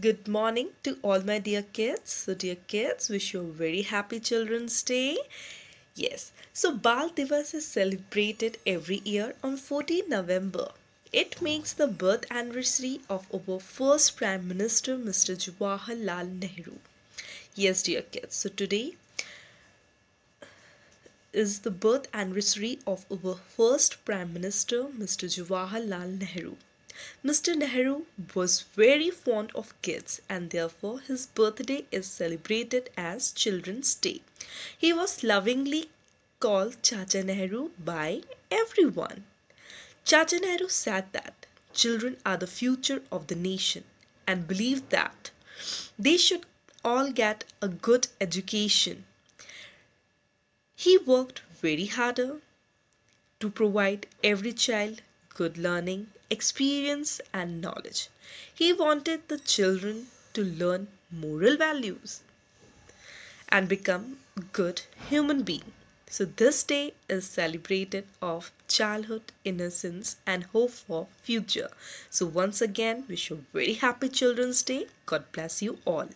Good morning to all my dear kids. So, dear kids, wish you a very happy Children's Day. Yes, so Bal Divas is celebrated every year on 14 November. It makes the birth anniversary of our first Prime Minister, Mr. Jawaharlal Nehru. Yes, dear kids, so today is the birth anniversary of our first Prime Minister, Mr. Jawaharlal Nehru. Mr. Nehru was very fond of kids and therefore his birthday is celebrated as Children's Day. He was lovingly called Chacha Nehru by everyone. Chacha Nehru said that children are the future of the nation and believed that they should all get a good education. He worked very harder to provide every child good learning, experience, and knowledge. He wanted the children to learn moral values and become good human being. So this day is celebrated of childhood innocence and hope for future. So once again wish you a very happy Children's Day. God bless you all.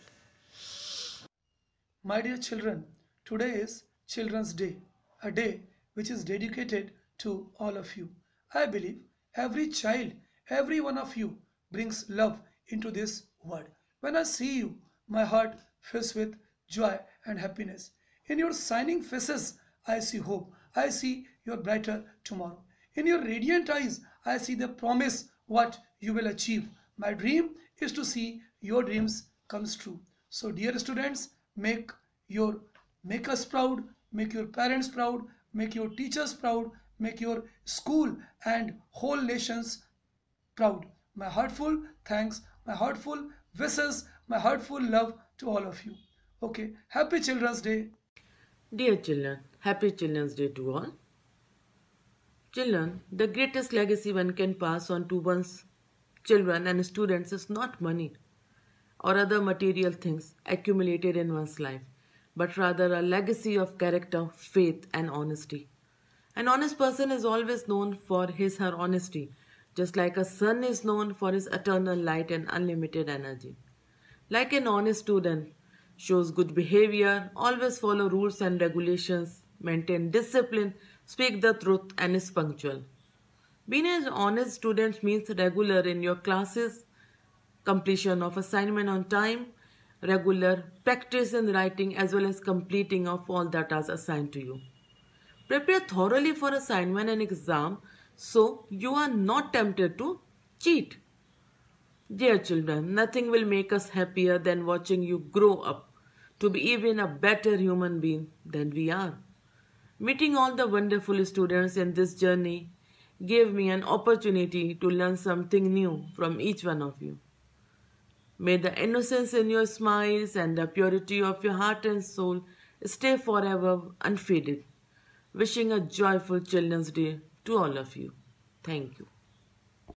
My dear children, today is Children's Day, a day which is dedicated to all of you. I believe every child, every one of you brings love into this world. When I see you, my heart fills with joy and happiness. In your shining faces, I see hope. I see your brighter tomorrow. In your radiant eyes, I see the promise what you will achieve. My dream is to see your dreams comes true. So dear students, make your make us proud, make your parents proud, make your teachers proud, make your school and whole nations proud. My heartful thanks, my heartful wishes, my heartful love to all of you. Okay, happy Children's Day. Dear children, happy Children's Day to all. Children, the greatest legacy one can pass on to one's children and students is not money or other material things accumulated in one's life, but rather a legacy of character, faith, and honesty. An honest person is always known for his her honesty, just like a sun is known for his eternal light and unlimited energy. Like an honest student, shows good behavior, always follow rules and regulations, maintain discipline, speak the truth, and is punctual. Being an honest student means regular in your classes, completion of assignment on time, regular practice in writing as well as completing of all that is assigned to you. Prepare thoroughly for assignment and exam so you are not tempted to cheat. Dear children, nothing will make us happier than watching you grow up to be even a better human being than we are. Meeting all the wonderful students in this journey gave me an opportunity to learn something new from each one of you. May the innocence in your smiles and the purity of your heart and soul stay forever unfaded. Wishing a joyful Children's Day to all of you. Thank you.